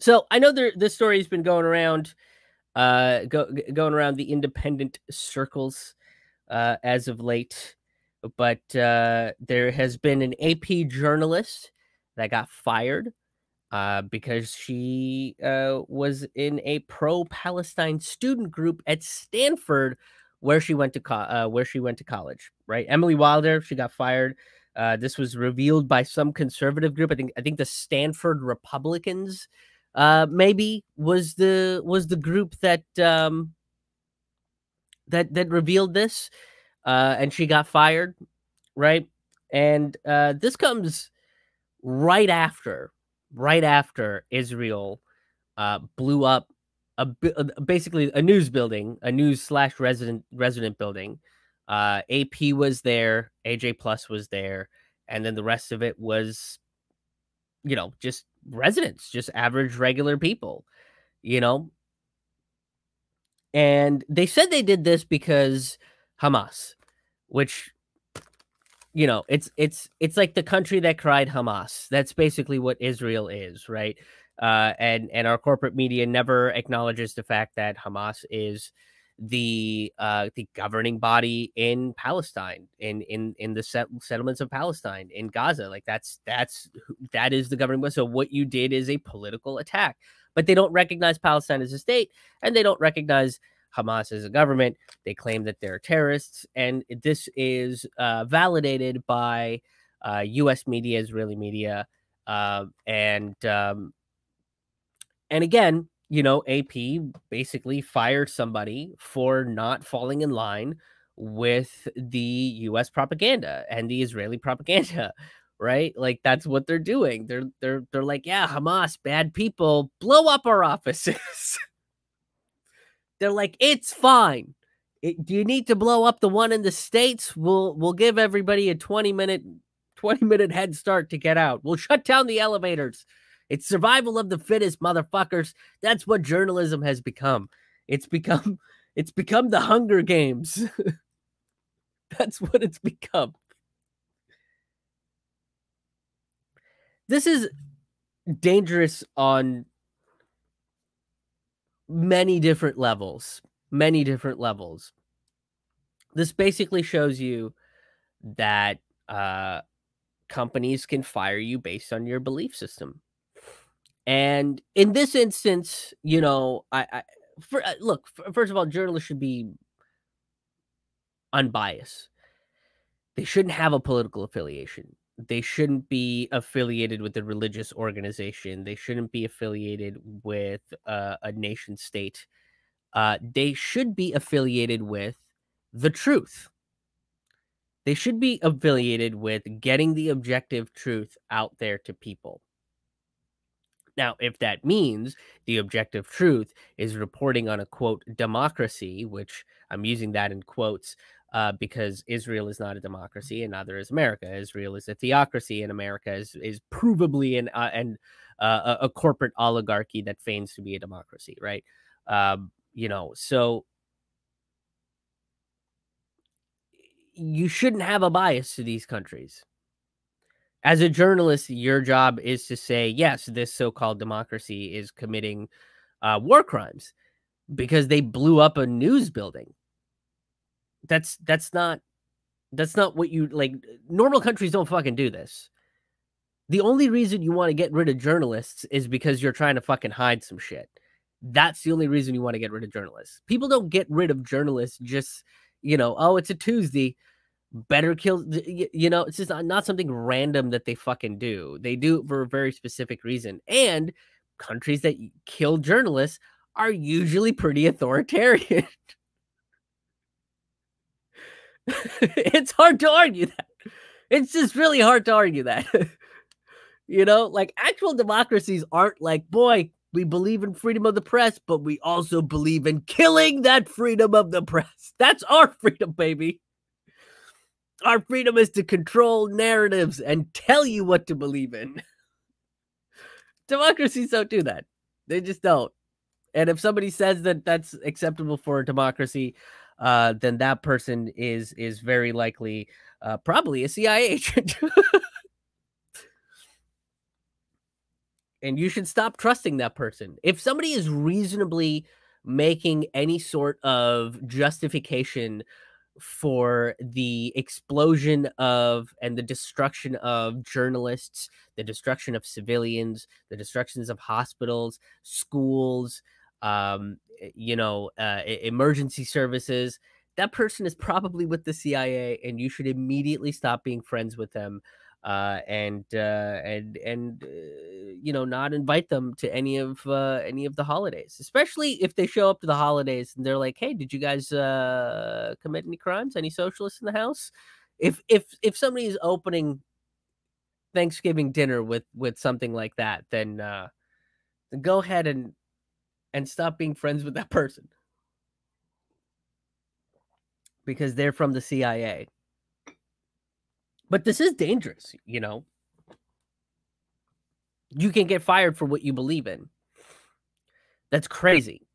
So I know there this story's been going around, uh, go, going around the independent circles, uh, as of late, but uh, there has been an AP journalist that got fired, uh, because she uh was in a pro-Palestine student group at Stanford, where she went to co- uh, where she went to college. Right, Emily Wilder, she got fired. Uh, this was revealed by some conservative group. I think I think the Stanford Republicans uh maybe was the was the group that um that that revealed this uh and she got fired right? And uh this comes right after right after israel uh blew up a uh, basically a news building a news slash resident resident building. Uh ap was there aj plus was there and then the rest of it was you know just residents, just average regular people, you know. And they said they did this because Hamas, which you know, it's it's it's like the country that cried Hamas. That's basically what Israel is, right? Uh, and and our corporate media never acknowledges the fact that Hamas is the uh, the governing body in Palestine, in in in the set- settlements of Palestine, in Gaza. Like that's that's that is the governing body. So what you did is a political attack, but they don't recognize Palestine as a state, and they don't recognize Hamas as a government. They claim that they're terrorists, and this is uh, validated by uh, U.S. media, Israeli media, uh, and um, and again, you know, AP basically fired somebody for not falling in line with the US propaganda and the Israeli propaganda, right? Like that's what they're doing. They're they're they're like, yeah, Hamas, bad people, blow up our offices. they're like, it's fine. It, do you need to blow up the one in the states? We'll we'll give everybody a 20 minute 20 minute head start to get out. We'll shut down the elevators. It's survival of the fittest, motherfuckers. That's what journalism has become. It's become it's become the Hunger Games. That's what it's become. This is dangerous on many different levels. Many different levels. This basically shows you that uh, companies can fire you based on your belief system. And in this instance, you know, I, I for, uh, look, first of all, journalists should be unbiased. They shouldn't have a political affiliation. They shouldn't be affiliated with a religious organization. They shouldn't be affiliated with uh, a nation state. Uh, they should be affiliated with the truth. They should be affiliated with getting the objective truth out there to people. Now, if that means the objective truth is reporting on a quote democracy, which I'm using that in quotes uh, because Israel is not a democracy and neither is America. Israel is a theocracy, and America is is provably an uh, and uh, a, a, corporate oligarchy that feigns to be a democracy, right? Um, you know, so you shouldn't have a bias to these countries as a journalist, your job is to say, yes, this so called democracy is committing uh, war crimes because they blew up a news building. That's that's not that's not what you like. Normal countries don't fucking do this. The only reason you want to get rid of journalists is because you're trying to fucking hide some shit. That's the only reason you want to get rid of journalists. People don't get rid of journalists just, you know, oh, it's a Tuesday better kill you know it's just not, not something random that they fucking do. They do it for a very specific reason and countries that kill journalists are usually pretty authoritarian. It's hard to argue that. It's just really hard to argue that. You know like actual democracies aren't like boy we believe in freedom of the press but we also believe in killing that freedom of the press. That's our freedom baby our freedom is to control narratives and tell you what to believe in. Democracies don't do that. They just don't. And if somebody says that that's acceptable for a democracy, uh, then that person is is very likely uh, probably a CIA agent. and you should stop trusting that person. If somebody is reasonably making any sort of justification for the explosion of and the destruction of journalists, the destruction of civilians, the destructions of hospitals, schools, um, you know, uh, emergency services. That person is probably with the CIA, and you should immediately stop being friends with them uh, and uh, and and uh, you know not invite them to any of uh, any of the holidays, especially if they show up to the holidays and they're like, "Hey, did you guys uh, commit any crimes? Any socialists in the house?" If if if somebody is opening Thanksgiving dinner with with something like that, then uh, then go ahead and and stop being friends with that person because they're from the CIA. But this is dangerous, you know. You can get fired for what you believe in. That's crazy.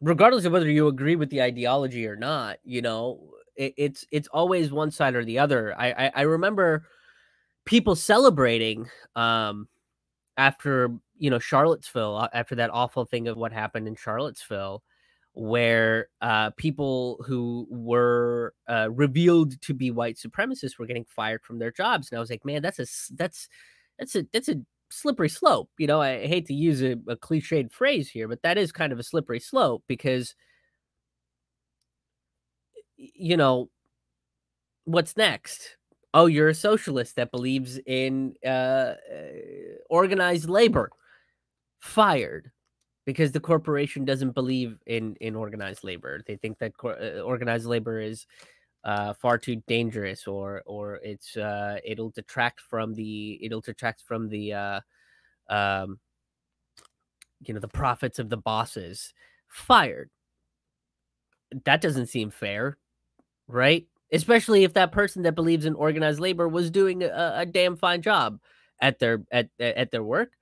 Regardless of whether you agree with the ideology or not, you know, it, it's it's always one side or the other. I, I I remember people celebrating um after you know Charlottesville after that awful thing of what happened in Charlottesville where uh, people who were uh, revealed to be white supremacists were getting fired from their jobs, and I was like, man, that's a that's that's a that's a slippery slope. You know, I hate to use a, a cliched phrase here, but that is kind of a slippery slope because you know what's next? Oh you're a socialist that believes in uh, uh organized labor. Fired because the corporation doesn't believe in in organized labor. They think that co- uh, organized labor is uh, far too dangerous, or or it's uh, it'll detract from the it'll detract from the uh, um, you know the profits of the bosses. Fired. That doesn't seem fair, right? Especially if that person that believes in organized labor was doing a, a damn fine job at their at at their work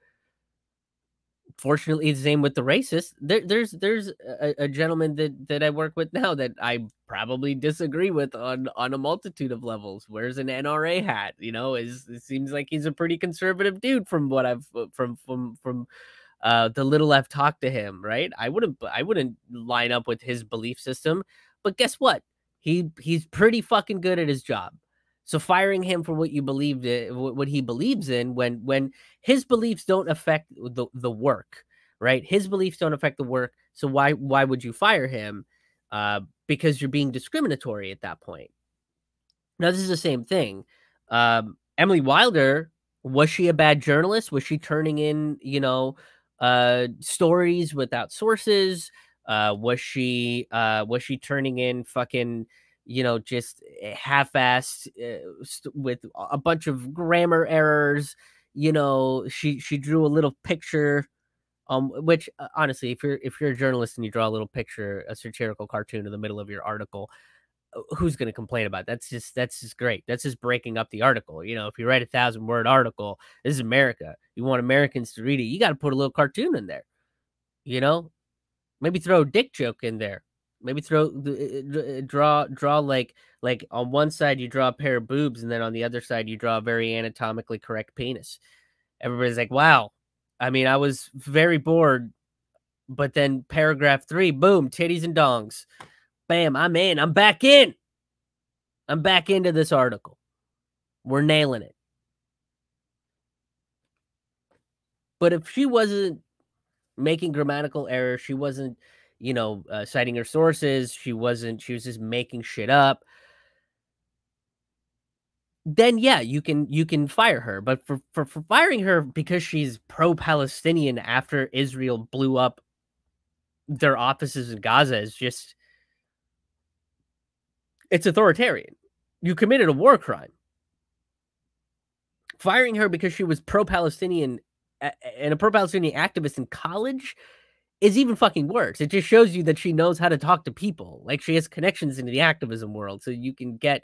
fortunately, the same with the racist. There, there's there's a, a, gentleman that that I work with now that I probably disagree with on on a multitude of levels. Wears an NRA hat, you know. Is it seems like he's a pretty conservative dude from what I've uh, from from from uh the little I've talked to him. Right? I wouldn't I wouldn't line up with his belief system, but guess what? He he's pretty fucking good at his job. So firing him for what you believed what he believes in, when when his beliefs don't affect the the work, right? His beliefs don't affect the work. So why why would you fire him? Uh, because you're being discriminatory at that point. Now this is the same thing. Um, Emily Wilder was she a bad journalist? Was she turning in you know uh, stories without sources? Uh, was she uh, was she turning in fucking you know, just eh, half-assed uh, with a bunch of grammar errors. You know, she she drew a little picture, um, which uh, honestly, if you're if you're a journalist and you draw a little picture, a satirical cartoon in the middle of your article, uh, who's going to complain about that? that's just that's just great that's just breaking up the article you know if you write a thousand word article this is america you want americans to read it you got to put a little cartoon in there you know maybe throw a dick joke in there Maybe throw uh, uh, draw draw like like on one side you draw a pair of boobs and then on the other side you draw a very anatomically correct penis. Everybody's like, "Wow." I mean, I was very bored, but then paragraph 3, boom, titties and dongs. Bam, I'm in. I'm back in. I'm back into this article. We're nailing it. But if she wasn't making grammatical errors, she wasn't you know, uh, citing her sources. She wasn't, she was just making shit up. Then yeah, you can you can fire her, but for, for, for firing her because she's pro-Palestinian after Israel blew up their offices in Gaza is just it's authoritarian. You committed a war crime. Firing her because she was pro-Palestinian and a pro-Palestinian activist in college is even fucking worse. It just shows you that she knows how to talk to people. Like she has connections into the activism world. So you can get,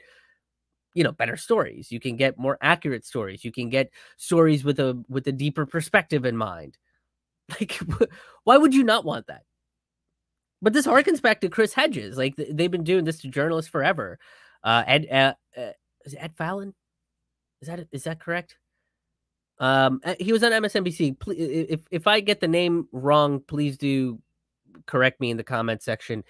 you know, better stories. You can get more accurate stories. You can get stories with a with a deeper perspective in mind. Like why would you not want that? But this harkens back to Chris Hedges. Like they've been doing this to journalists forever. Uh Ed uh, uh, is Ed Fallon? Is that is that correct? Um, uh, he was on MSNBC. If if I get the name wrong, please do correct me in the comment section.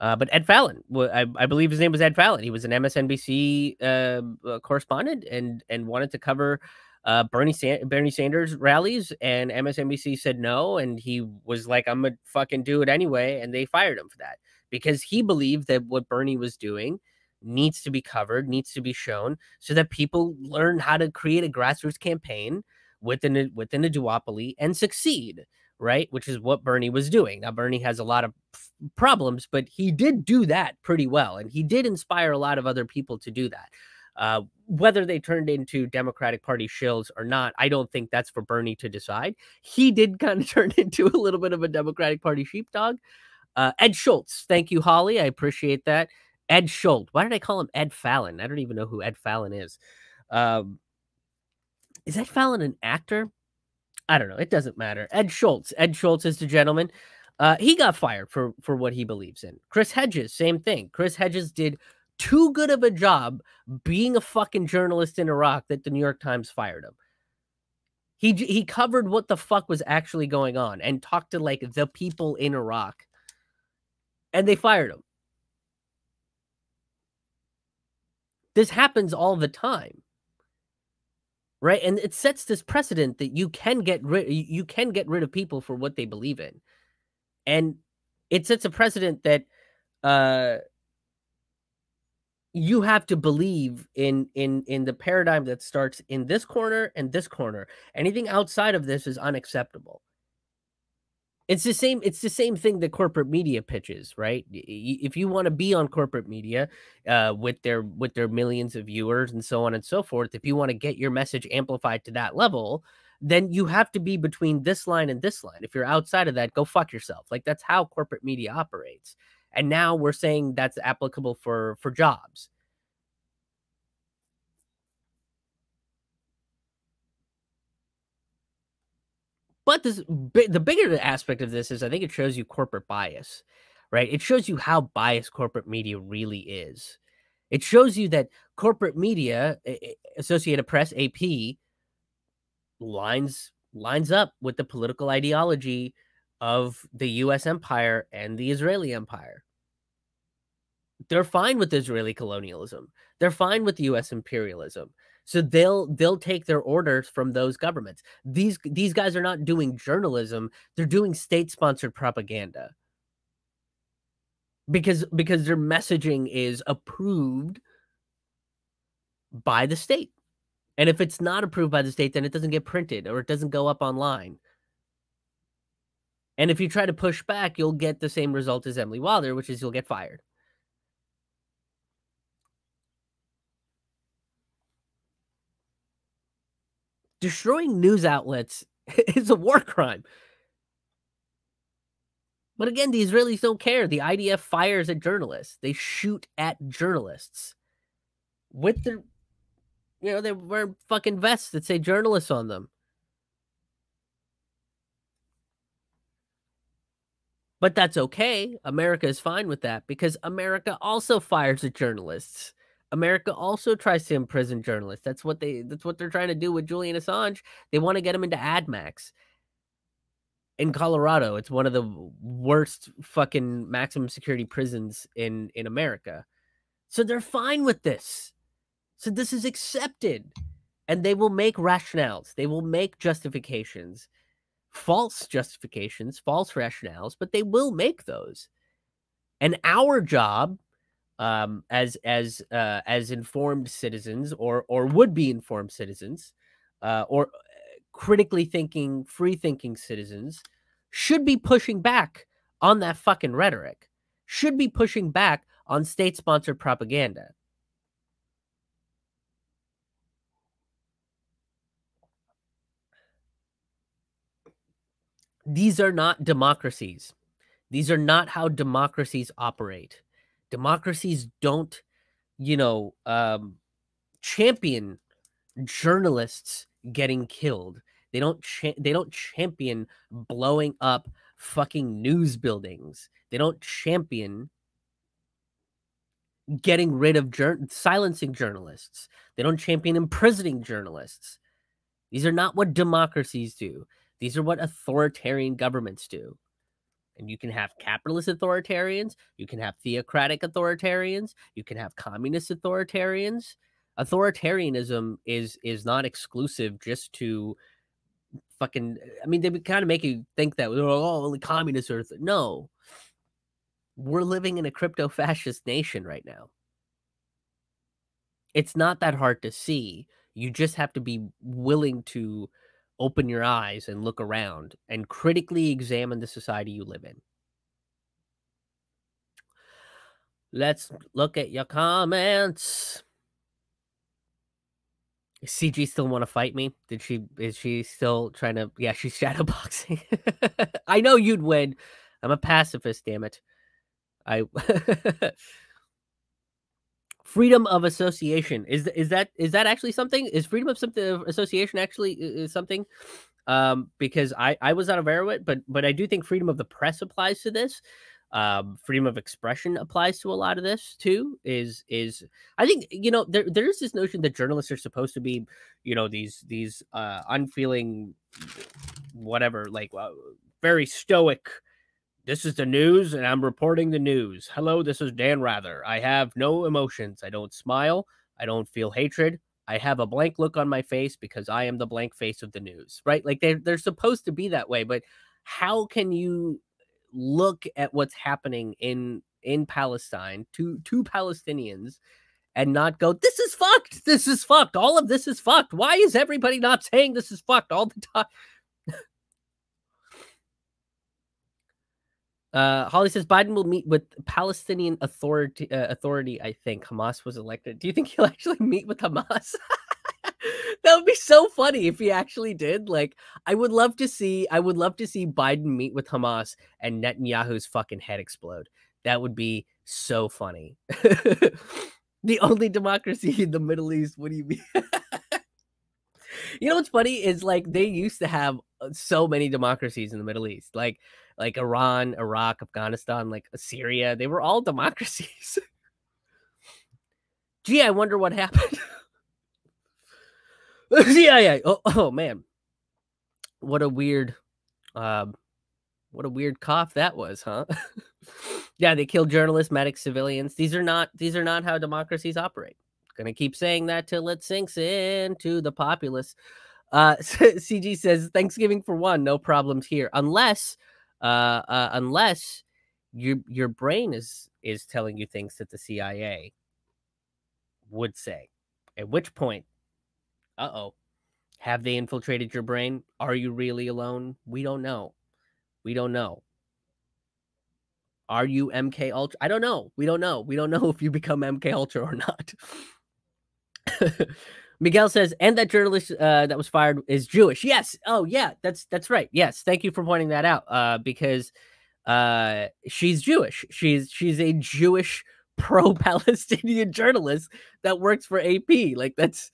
Uh, but Ed Fallon, I, I, believe his name was Ed Fallon. He was an MSNBC uh, uh, correspondent and and wanted to cover uh, Bernie San- Bernie Sanders rallies, and MSNBC said no, and he was like, "I'm gonna fucking do it anyway," and they fired him for that because he believed that what Bernie was doing needs to be covered, needs to be shown, so that people learn how to create a grassroots campaign within a, within a duopoly and succeed right? Which is what Bernie was doing. Now, Bernie has a lot of problems, but he did do that pretty well. And he did inspire a lot of other people to do that. Uh, whether they turned into Democratic Party shills or not, I don't think that's for Bernie to decide. He did kind of turn into a little bit of a Democratic Party sheepdog. Uh, Ed Schultz, thank you, Holly. I appreciate that. Ed Schultz. Why did I call him Ed Fallon? I don't even know who Ed Fallon is. Um, is Ed Fallon an actor? I don't know. It doesn't matter. Ed Schultz. Ed Schultz is the gentleman. Uh, he got fired for for what he believes in. Chris Hedges, same thing. Chris Hedges did too good of a job being a fucking journalist in Iraq that the New York Times fired him. He he covered what the fuck was actually going on and talked to like the people in Iraq, and they fired him. This happens all the time. Right? And it sets this precedent that you can get rid you can get rid of people for what they believe in. And it sets a precedent that uh you have to believe in in in the paradigm that starts in this corner and this corner. Anything outside of this is unacceptable it's the same. It's the same thing that corporate media pitches, right? If you want to be on corporate media, uh, with their with their millions of viewers and so on and so forth, if you want to get your message amplified to that level, then you have to be between this line and this line. If you're outside of that, go fuck yourself. Like that's how corporate media operates. And now we're saying that's applicable for for jobs. But this, the bigger aspect of this is I think it shows you corporate bias, right? It shows you how biased corporate media really is. It shows you that corporate media, Associated Press, AP, lines lines up with the political ideology of the US empire and the Israeli empire. They're fine with Israeli colonialism. They're fine with US imperialism. So they'll they'll take their orders from those governments. These these guys are not doing journalism, they're doing state-sponsored propaganda. Because because their messaging is approved by the state. And if it's not approved by the state, then it doesn't get printed or it doesn't go up online. And if you try to push back, you'll get the same result as Emily Wilder, which is you'll get fired. Destroying news outlets is a war crime. But again, the Israelis don't care. The IDF fires at journalists. They shoot at journalists with their, you know, they wear fucking vests that say journalists on them. But that's okay. America is fine with that because America also fires at journalists. America also tries to imprison journalists. That's what they that's what they're trying to do with Julian Assange. They want to get him into AdMax. In Colorado, it's one of the worst fucking maximum security prisons in in America. So they're fine with this. So this is accepted. And they will make rationales. They will make justifications. False justifications, false rationales, but they will make those. And our job um, as as uh, as informed citizens or or would be informed citizens uh, or critically thinking, free thinking citizens should be pushing back on that fucking rhetoric. Should be pushing back on state sponsored propaganda. These are not democracies. These are not how democracies operate democracies don't, you know, um, champion journalists getting killed. They don't cha- they don't champion blowing up fucking news buildings. They don't champion getting rid of jur- silencing journalists. They don't champion imprisoning journalists. These are not what democracies do. These are what authoritarian governments do. And you can have capitalist authoritarians, you can have theocratic authoritarians, you can have communist authoritarians. Authoritarianism is is not exclusive just to fucking I mean they would kind of make you think that oh only communists th-. no. We're living in a crypto fascist nation right now. It's not that hard to see. You just have to be willing to open your eyes and look around and critically examine the society you live in. Let's look at your comments. CG still want to fight me? Did she is she still trying to yeah, she's shadowboxing. I know you'd win. I'm a pacifist, damn it. I freedom of association is is that is that actually something? Is freedom of something association actually is something? Um because i i was not aware of it but but i do think freedom of the press applies to this. Um freedom of expression applies to a lot of this too is is i think you know there there's this notion that journalists are supposed to be you know these these uh unfeeling whatever like uh, very stoic this is the news, and I'm reporting the news. Hello, this is Dan Rather. I have no emotions. I don't smile. I don't feel hatred. I have a blank look on my face because I am the blank face of the news, right? Like they're, they're supposed to be that way, but how can you look at what's happening in in Palestine to to Palestinians and not go, this is fucked. This is fucked. All of this is fucked. Why is everybody not saying this is fucked all the time? Uh, Holly says Biden will meet with Palestinian authority. Uh, authority, I think Hamas was elected. Do you think he'll actually meet with Hamas? that would be so funny if he actually did. Like, I would love to see. I would love to see Biden meet with Hamas and Netanyahu's fucking head explode. That would be so funny. the only democracy in the Middle East. What do you mean? You know what's funny is like they used to have uh, so many democracies in the Middle East. Like like Iran, Iraq, Afghanistan, like Syria. They were all democracies. Gee, I wonder what happened. yeah, yeah. Oh, oh man, what a weird, um, what a weird cough that was, huh? yeah, they killed journalists, medics, civilians. These are not these are not how democracies operate. Gonna keep saying that till it sinks into the populace. Uh, CG says Thanksgiving for one, no problems here, unless uh, uh, unless your your brain is is telling you things that the CIA would say. At which point, uh oh, have they infiltrated your brain? Are you really alone? We don't know. We don't know. Are you MK Ultra? I don't know. We don't know. We don't know if you become MK Ultra or not. Miguel says, and that journalist uh, that was fired is Jewish. Yes. Oh, yeah. That's that's right. Yes. Thank you for pointing that out. Uh, because uh, she's Jewish. She's she's a Jewish pro-Palestinian journalist that works for AP. Like that's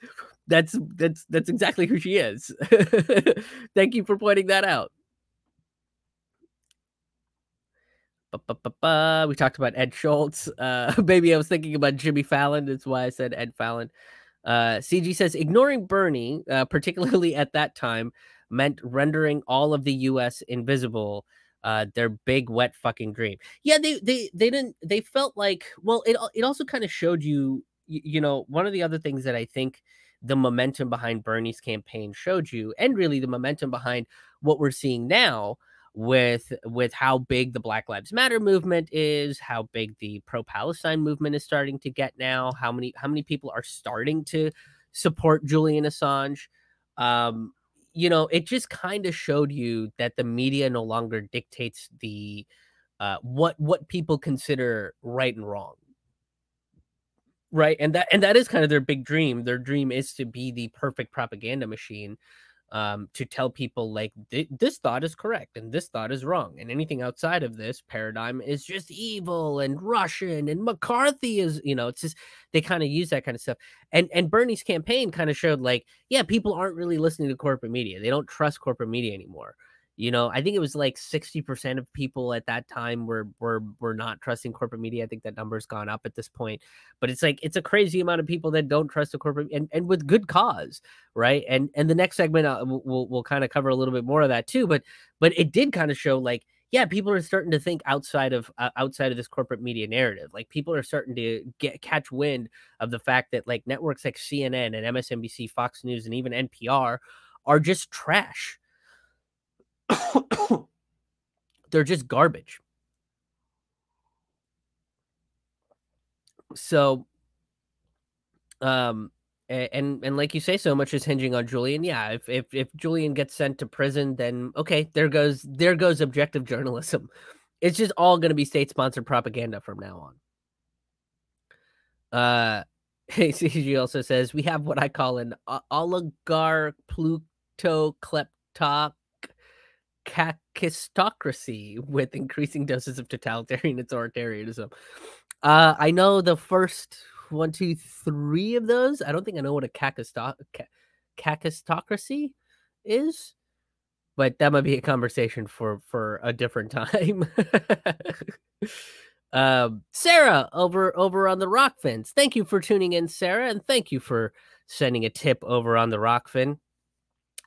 that's that's that's exactly who she is. Thank you for pointing that out. Ba-ba-ba-ba. We talked about Ed Schultz. Uh, maybe I was thinking about Jimmy Fallon. That's why I said Ed Fallon. Uh, CG says ignoring Bernie, uh, particularly at that time, meant rendering all of the U.S. invisible. Uh, their big wet fucking dream. Yeah, they they they didn't. They felt like well, it it also kind of showed you, you, you know, one of the other things that I think the momentum behind Bernie's campaign showed you, and really the momentum behind what we're seeing now with with how big the Black Lives Matter movement is, how big the pro Palestine movement is starting to get now, how many how many people are starting to support Julian Assange. Um, you know, it just kind of showed you that the media no longer dictates the uh, what what people consider right and wrong. Right? And that and that is kind of their big dream. Their dream is to be the perfect propaganda machine um, to tell people like this thought is correct and this thought is wrong, and anything outside of this paradigm is just evil and Russian and McCarthy is, you know, it's just they kind of use that kind of stuff. And and Bernie's campaign kind of showed like, yeah, people aren't really listening to corporate media; they don't trust corporate media anymore. You know, I think it was like 60% of people at that time were were were not trusting corporate media. I think that number's gone up at this point. But it's like it's a crazy amount of people that don't trust the corporate and, and with good cause, right? And and the next segment uh, we'll we'll kind of cover a little bit more of that too, but but it did kind of show like yeah, people are starting to think outside of uh, outside of this corporate media narrative. Like people are starting to get catch wind of the fact that like networks like CNN and MSNBC, Fox News, and even NPR are just trash they're just garbage. So, um, and and like you say, so much is hinging on Julian. Yeah, if if if Julian gets sent to prison, then okay, there goes there goes objective journalism. It's just all going to be state sponsored propaganda from now on. Uh, CG also says we have what I call an oligarch pluto plutocleptop kakistocracy with increasing doses of totalitarian authoritarianism. Uh, I know the first one, two, three of those. I don't think I know what a kakistocracy is, but that might be a conversation for for a different time. um, Sarah over over on the Rokfins. Thank you for tuning in, Sarah, and thank you for sending a tip over on the Rokfin.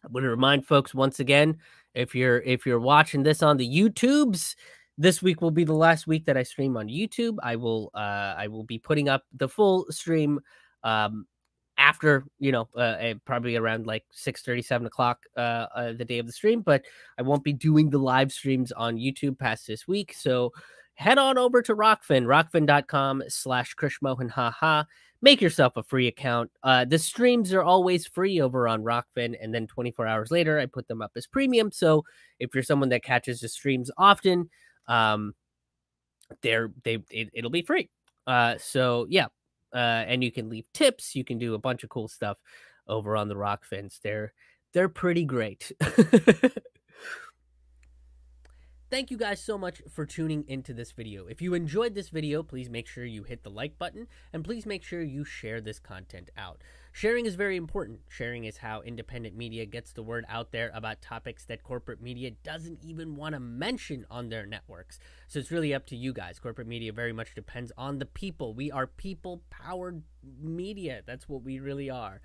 I want to remind folks once again if you're if you're watching this on the YouTubes, this week will be the last week that I stream on YouTube. I will uh I will be putting up the full stream um after you know uh, eh, probably around like 6 37 o'clock uh, uh, the day of the stream but i won't be doing the live streams on youtube past this week so head on over to rokfin rokfin.com slash krishmohan haha make yourself a free account. Uh, the streams are always free over on Rokfin, and then 24 hours later, I put them up as premium. So if you're someone that catches the streams often, um, they're they it, will be free. Uh, so yeah, uh, and you can leave tips. You can do a bunch of cool stuff over on the Rokfins. They're they're pretty great. Thank you guys so much for tuning into this video. If you enjoyed this video, please make sure you hit the like button and please make sure you share this content out. Sharing is very important. Sharing is how independent media gets the word out there about topics that corporate media doesn't even want to mention on their networks. So it's really up to you guys. Corporate media very much depends on the people. We are people powered media. That's what we really are.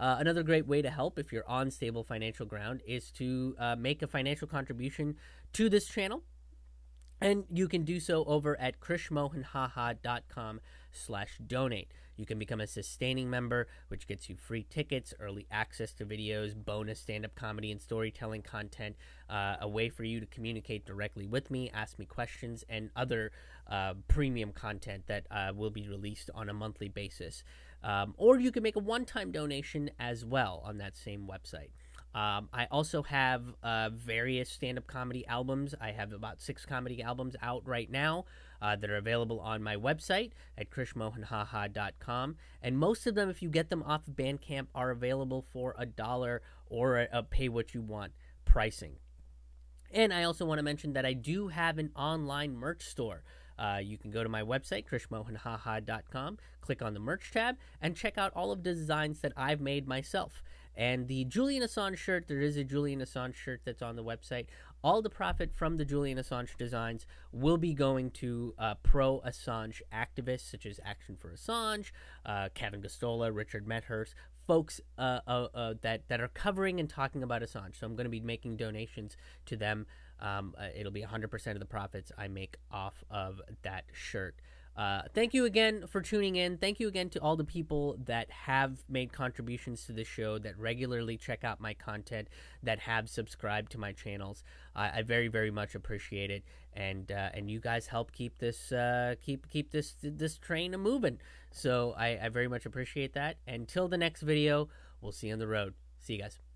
Uh, another great way to help if you're on stable financial ground is to uh, make a financial contribution to this channel. And you can do so over at krishmohanhaha.com slash donate. You can become a sustaining member, which gets you free tickets, early access to videos, bonus stand-up comedy and storytelling content, uh, a way for you to communicate directly with me, ask me questions, and other uh, premium content that uh, will be released on a monthly basis. Um, or you can make a one time donation as well on that same website. Um, I also have uh, various stand up comedy albums. I have about six comedy albums out right now uh, that are available on my website at krishmohanhaha.com. And most of them, if you get them off of Bandcamp, are available for a dollar or a, a pay what you want pricing. And I also want to mention that I do have an online merch store. Uh, you can go to my website, krishmohanhaha.com, click on the merch tab, and check out all of the designs that I've made myself. And the Julian Assange shirt, there is a Julian Assange shirt that's on the website. All the profit from the Julian Assange designs will be going to uh, pro Assange activists such as Action for Assange, uh, Kevin Gosztola, Richard Medhurst, folks uh, uh, uh, that, that are covering and talking about Assange. So I'm going to be making donations to them um, uh, it'll be 100% of the profits I make off of that shirt. Uh, thank you again for tuning in. Thank you again to all the people that have made contributions to the show, that regularly check out my content, that have subscribed to my channels. Uh, I very, very much appreciate it, and uh, and you guys help keep this uh, keep keep this this train a moving. So I, I very much appreciate that. Until the next video, we'll see you on the road. See you guys.